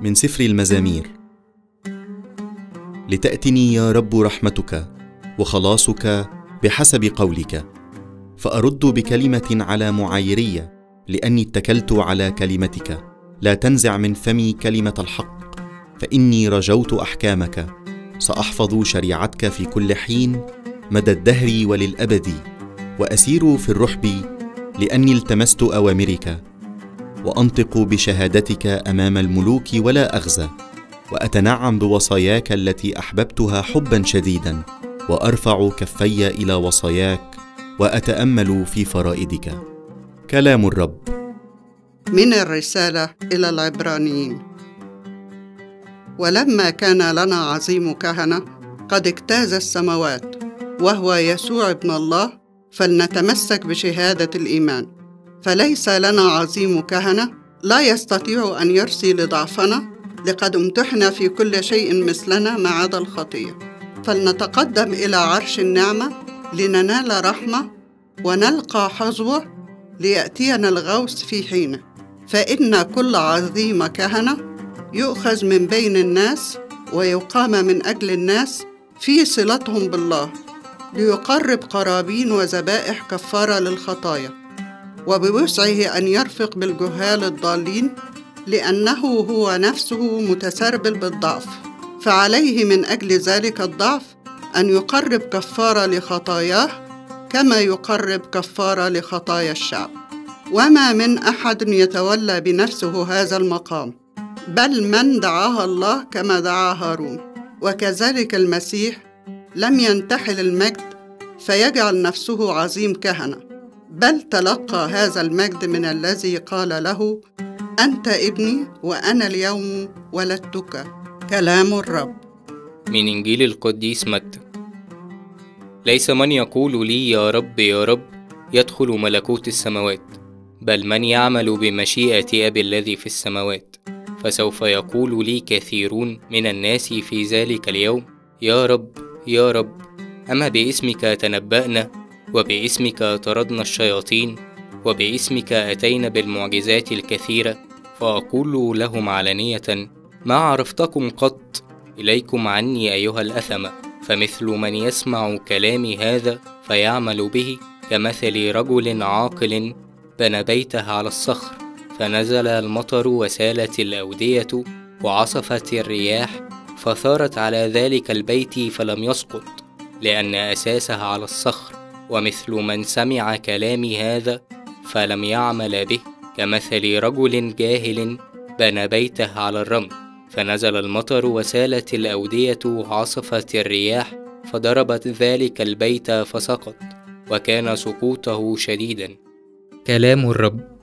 من سفر المزامير. لتأتني يا رب رحمتك وخلاصك بحسب قولك فأرد بكلمة على معايري لأني اتكلت على كلمتك. لا تنزع من فمي كلمة الحق فإني رجوت أحكامك. سأحفظ شريعتك في كل حين مدى الدهر وللأبد وأسير في الرحب لأني التمست أوامرك. وأنطق بشهادتك أمام الملوك ولا اخزى وأتنعم بوصاياك التي أحببتها حبا شديدا وأرفع كفي إلى وصاياك وأتأمل في فرائدك. كلام الرب. من الرسالة إلى العبرانيين. ولما كان لنا عظيم كهنة قد اجتاز السماوات وهو يسوع ابن الله فلنتمسك بشهادة الإيمان. فليس لنا عظيم كهنة لا يستطيع أن يرسي لضعفنا لقد امتحنا في كل شيء مثلنا ما عدا الخطية فلنتقدم إلى عرش النعمة لننال رحمة ونلقى حظوة ليأتينا الغوث في حينه. فإن كل عظيم كهنة يؤخذ من بين الناس ويقام من أجل الناس في صلتهم بالله ليقرب قرابين وذبائح كفارة للخطايا. وبوسعه أن يرفق بالجهال الضالين لأنه هو نفسه متسربل بالضعف. فعليه من أجل ذلك الضعف أن يقرب كفارة لخطاياه كما يقرب كفارة لخطايا الشعب. وما من أحد يتولى بنفسه هذا المقام بل من دعاها الله كما دعا هارون. وكذلك المسيح لم ينتحل المجد فيجعل نفسه عظيم كهنة. بل تلقى هذا المجد من الذي قال له أنت ابني وأنا اليوم ولدتك. كلام الرب. من إنجيل القديس متى. ليس من يقول لي يا رب يا رب يدخل ملكوت السماوات بل من يعمل بمشيئة أبي الذي في السماوات. فسوف يقول لي كثيرون من الناس في ذلك اليوم يا رب يا رب أما باسمك تنبأنا وباسمك طردنا الشياطين وباسمك أتينا بالمعجزات الكثيرة فأقول لهم علانية ما عرفتكم قط؟ إليكم عني أيها الأثم فمثل من يسمع كلامي هذا فيعمل به كمثل رجل عاقل بنى بيته على الصخر فنزل المطر وسالت الأودية وعصفت الرياح فثارت على ذلك البيت فلم يسقط لأن أساسه على الصخر. ومثل من سمع كلامي هذا فلم يعمل به كمثل رجل جاهل بنى بيته على الرمل فنزل المطر وسالت الأودية وعصفت الرياح فضربت ذلك البيت فسقط وكان سقوطه شديدا. كلام الرب.